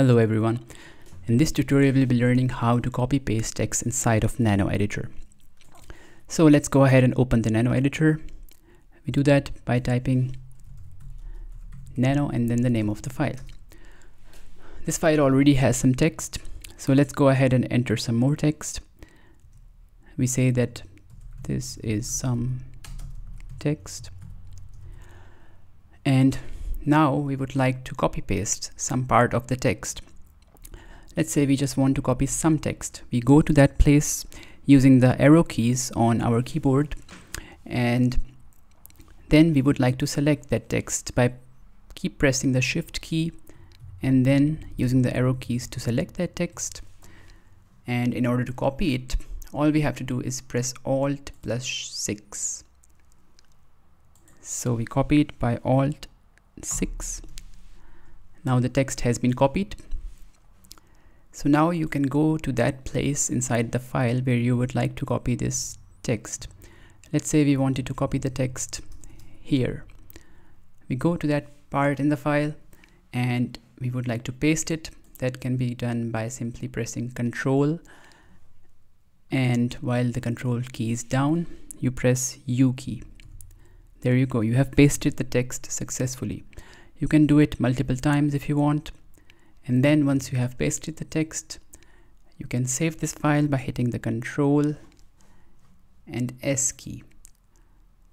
Hello everyone. In this tutorial we'll be learning how to copy paste text inside of Nano Editor. So let's go ahead and open the Nano Editor. We do that by typing nano and then the name of the file. This file already has some text so let's go ahead and enter some more text. We say that this is some text and now we would like to copy paste some part of the text. Let's say we just want to copy some text. We go to that place using the arrow keys on our keyboard and then we would like to select that text by keep pressing the shift key and then using the arrow keys to select that text and in order to copy it all we have to do is press alt plus 6 so we copy it by alt 6 now the text has been copied. So now you can go to that place inside the file where you would like to copy this text. Let's say we wanted to copy the text here. We go to that part in the file and we would like to paste it. That can be done by simply pressing control. And while the control key is down you press u key there you go. You have pasted the text successfully. You can do it multiple times if you want. And then once you have pasted the text you can save this file by hitting the control and S key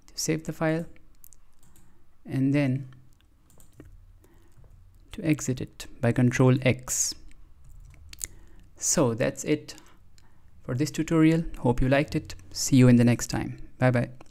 to save the file and then to exit it by control X. So that's it for this tutorial. Hope you liked it. See you in the next time. Bye bye